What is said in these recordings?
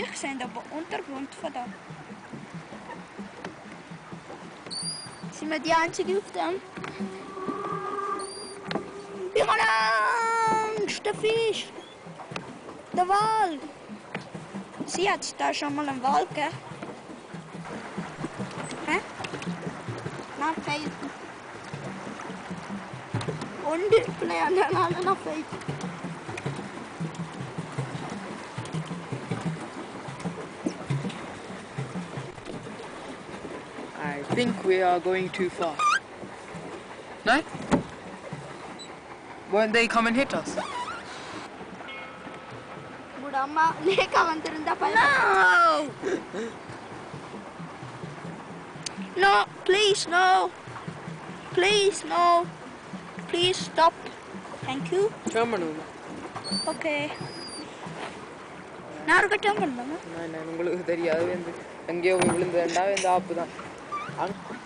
Ich sehe den Untergrund von da. Sind wir die Einzigen auf dem? Ich habe Angst, der Fisch. Der Wal. Sie hat da schon mal einen Wal gegeben. Hä? Nein, fehlt. Und ich lerne alle noch fehlt. I think we are going too far. No? Won't they come and hit us? உங்களோட அம்மா லேக்கா வந்திருந்தா பல No, please, no. Please, no. Please stop. Thank you. Turn பண்ணுங்க Okay. நான் ஒரு கட்டம் பண்ணுங்க நான் நான் உங்களுக்கு தெரியாது வந்து எங்கேயோ போய் விழுந்தேன்டா இந்த ஆப்பு தான் angucken.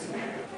Können wir